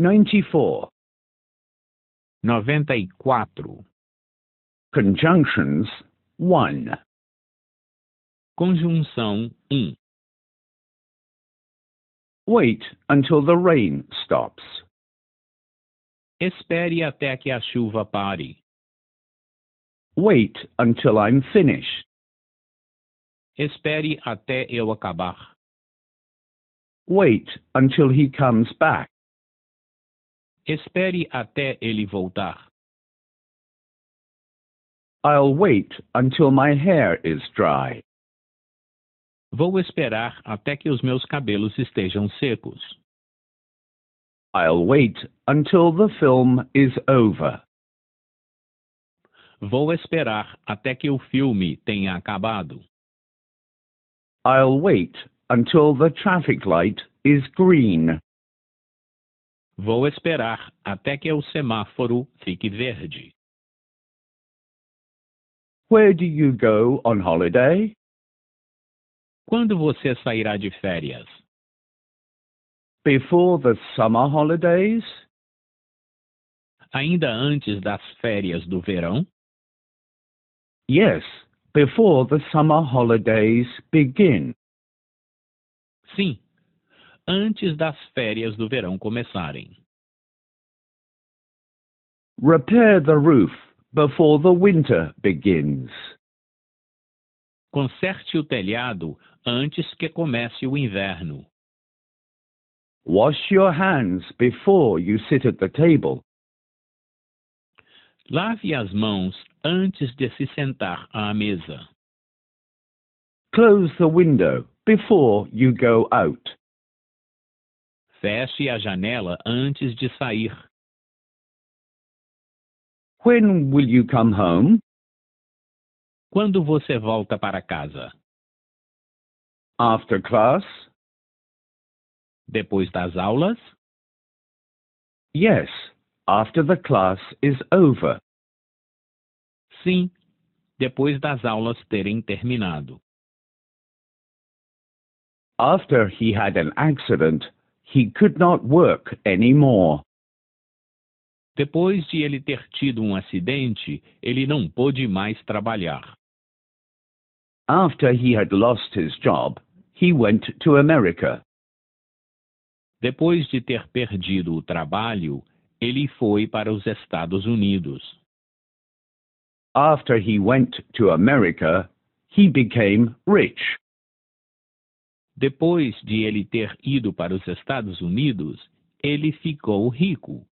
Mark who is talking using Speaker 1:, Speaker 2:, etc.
Speaker 1: 94.
Speaker 2: 94.
Speaker 1: Conjunctions 1.
Speaker 2: Conjunção 1.
Speaker 1: Wait until the rain stops.
Speaker 2: Espere até que a chuva pare.
Speaker 1: Wait until I'm finished.
Speaker 2: Espere até eu acabar.
Speaker 1: Wait until he comes back.
Speaker 2: Espere até ele voltar.
Speaker 1: I'll wait until my hair is dry.
Speaker 2: Vou esperar até que os meus cabelos estejam secos.
Speaker 1: I'll wait until the film is over.
Speaker 2: Vou esperar até que o filme tenha acabado.
Speaker 1: I'll wait until the traffic light is green.
Speaker 2: Vou esperar até que o semáforo fique verde.
Speaker 1: Where do you go on holiday?
Speaker 2: Quando você sairá de férias?
Speaker 1: Before the summer holidays?
Speaker 2: Ainda antes das férias do verão?
Speaker 1: Yes, before the summer holidays begin.
Speaker 2: Sim, antes das férias do verão começarem.
Speaker 1: Repair the roof before the winter begins.
Speaker 2: Conserte o telhado antes que comece o inverno.
Speaker 1: Wash your hands before you sit at the table.
Speaker 2: Lave as mãos antes de se sentar à mesa.
Speaker 1: Close the window before you go out.
Speaker 2: Feche a janela antes de sair.
Speaker 1: When will you come home?
Speaker 2: Quando você volta para casa?
Speaker 1: After class?
Speaker 2: Depois das aulas?
Speaker 1: Yes, after the class is over.
Speaker 2: Sim, depois das aulas terem terminado.
Speaker 1: After he had an accident, he could not work anymore.
Speaker 2: Depois de ele ter tido um acidente, ele não pôde mais trabalhar.
Speaker 1: After he had lost his job, he went to America.
Speaker 2: Depois de ter perdido o trabalho, ele foi para os Estados Unidos.
Speaker 1: After he went to America, he became rich.
Speaker 2: Depois de ele ter ido para os Estados Unidos, ele ficou rico.